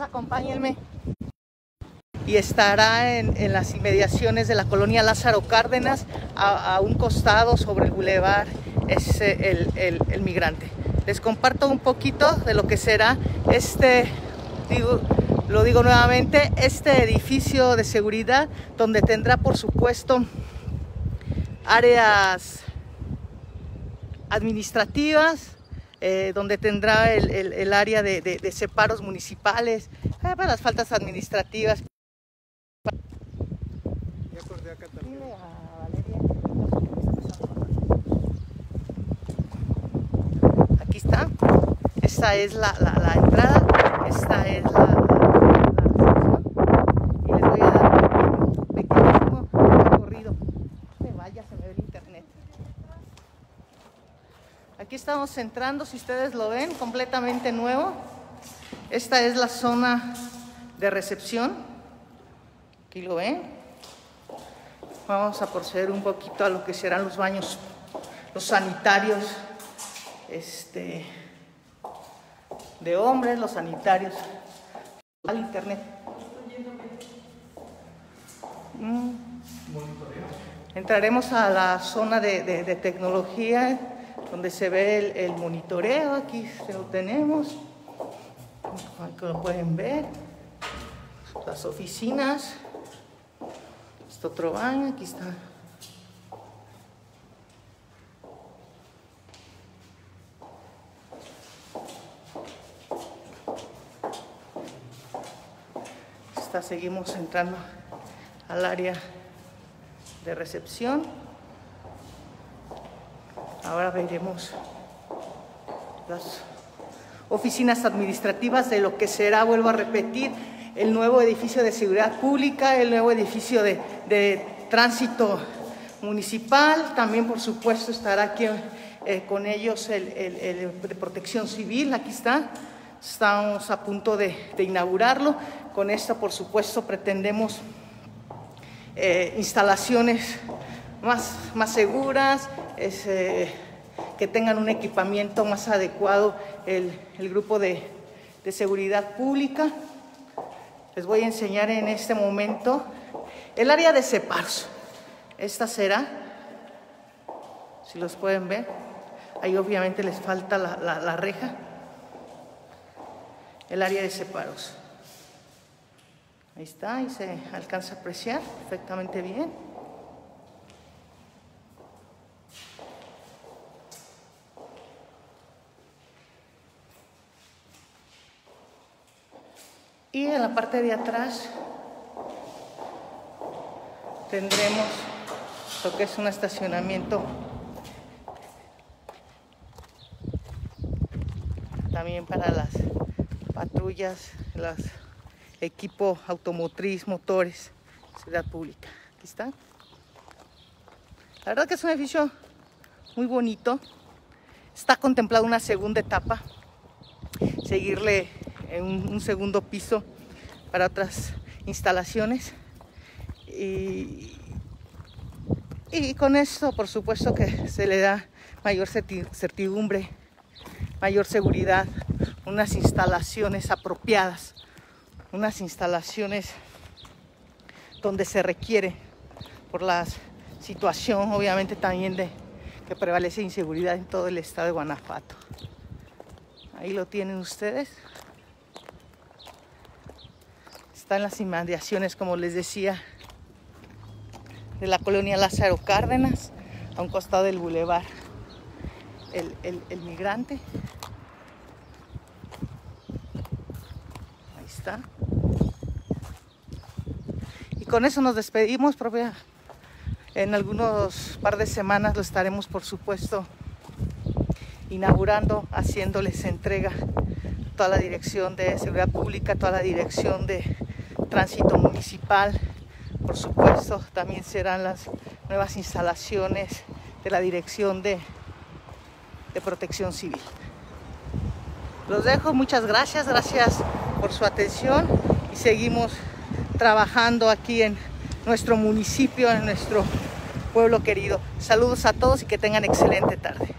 Acompáñenme. Y estará en, en, las inmediaciones de la colonia Lázaro Cárdenas, a, a un costado sobre el bulevar es el, el, el, migrante. Les comparto un poquito de lo que será este, digo, lo digo nuevamente, este edificio de seguridad donde tendrá por supuesto áreas administrativas, eh, donde tendrá el, el, el área de, de, de, separos municipales, eh, para las faltas administrativas. Ya acordé acá también. Dile a Valeria. Aquí está. Esta es la, la, la entrada. Esta es la, recepción. Y les voy a dar un pequeño recorrido. Me vaya, se me ve el internet. Aquí estamos entrando, si ustedes lo ven, completamente nuevo. Esta es la zona de recepción. Aquí lo ven. Vamos a proceder un poquito a lo que serán los baños, los sanitarios este, de hombres, los sanitarios al internet. Mm. Entraremos a la zona de, de, de tecnología donde se ve el, monitoreo, aquí lo tenemos, aquí lo pueden ver, las oficinas, este otro baño, aquí está. Seguimos entrando al área de recepción. Ahora veremos las oficinas administrativas de lo que será, vuelvo a repetir, el nuevo edificio de seguridad pública, el nuevo edificio de, de tránsito municipal, también por supuesto estará aquí eh, con ellos el, el, de protección civil, aquí está, estamos a punto de, de inaugurarlo, con esto por supuesto pretendemos eh, instalaciones más, más seguras, eh, que tengan un equipamiento más adecuado el, grupo de, seguridad pública. Les voy a enseñar en este momento el área de separos. Esta será, si los pueden ver, ahí obviamente les falta la, la, la reja, el área de separos. Ahí está, y se alcanza a apreciar perfectamente bien. Y en la parte de atrás tendremos lo que es un estacionamiento también para las patrullas, los equipo automotriz, motores, ciudad pública. Aquí está. La verdad que es un edificio muy bonito. Está contemplada una segunda etapa, seguirle un segundo piso para otras instalaciones. Y, y, con esto, por supuesto, que se le da mayor certidumbre, mayor seguridad, unas instalaciones apropiadas, unas instalaciones donde se requiere por la situación, obviamente, también de que prevalece inseguridad en todo el estado de Guanajuato. Ahí lo tienen ustedes. Está en las inmediaciones, como les decía, de la colonia Lázaro Cárdenas, a un costado del bulevar el, el, el migrante. Ahí está. Y con eso nos despedimos, propia. En algunos par de semanas lo estaremos, por supuesto, inaugurando, haciéndoles entrega toda la dirección de seguridad pública, toda la dirección de tránsito municipal, por supuesto, también serán las nuevas instalaciones de la Dirección de, de, Protección Civil. Los dejo, muchas gracias, gracias por su atención y seguimos trabajando aquí en nuestro municipio, en nuestro pueblo querido. Saludos a todos y que tengan excelente tarde.